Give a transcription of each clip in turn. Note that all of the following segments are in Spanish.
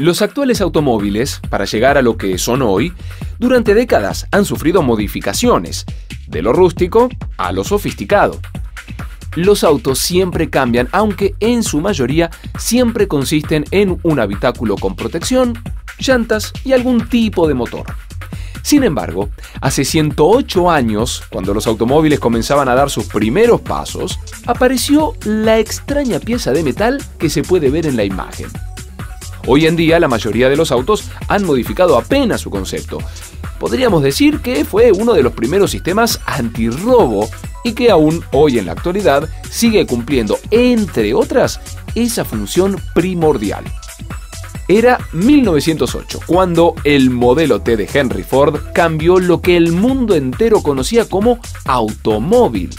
Los actuales automóviles, para llegar a lo que son hoy, durante décadas han sufrido modificaciones, de lo rústico a lo sofisticado. Los autos siempre cambian, aunque en su mayoría siempre consisten en un habitáculo con protección, llantas y algún tipo de motor. Sin embargo, hace 108 años, cuando los automóviles comenzaban a dar sus primeros pasos, apareció la extraña pieza de metal que se puede ver en la imagen. Hoy en día la mayoría de los autos han modificado apenas su concepto. Podríamos decir que fue uno de los primeros sistemas antirrobo y que aún hoy en la actualidad sigue cumpliendo, entre otras, esa función primordial. Era 1908, cuando el modelo T de Henry Ford cambió lo que el mundo entero conocía como automóvil.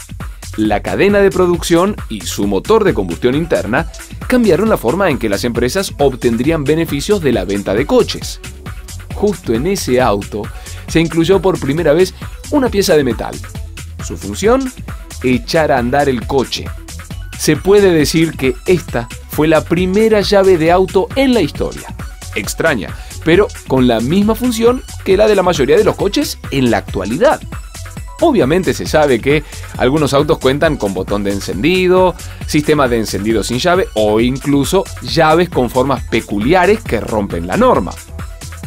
La cadena de producción y su motor de combustión interna cambiaron la forma en que las empresas obtendrían beneficios de la venta de coches. Justo en ese auto se incluyó por primera vez una pieza de metal. Su función, echar a andar el coche. Se puede decir que esta fue la primera llave de auto en la historia. Extraña, pero con la misma función que la de la mayoría de los coches en la actualidad. Obviamente se sabe que algunos autos cuentan con botón de encendido, sistema de encendido sin llave o incluso llaves con formas peculiares que rompen la norma.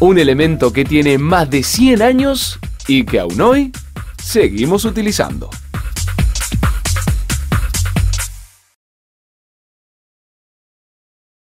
Un elemento que tiene más de 100 años y que aún hoy seguimos utilizando.